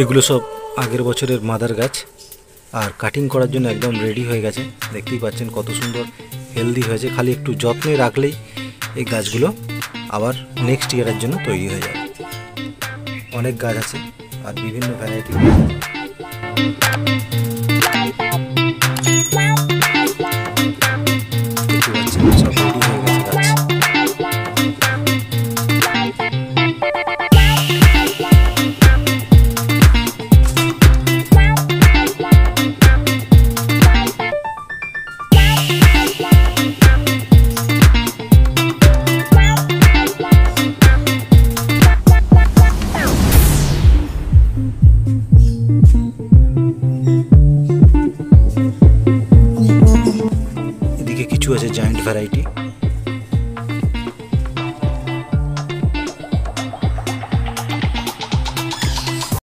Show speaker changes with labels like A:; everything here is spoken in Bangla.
A: এগুলো সব আগের বছরের মাদার গাছ। আর কাটিং করার জন্য একদম রেডি হয়ে গেছে। দেখতেই পাচ্ছেন কত সুন্দর হেলদি হয়েছে। খালি একটু যত্নে রাখলেই এই গাছগুলো আবার নেক্সট ইয়ারের জন্য তৈরি হয়ে যাবে। অনেক গাছ আছে, আর বিভিন্ন variety to age a joint variety